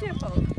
beautiful.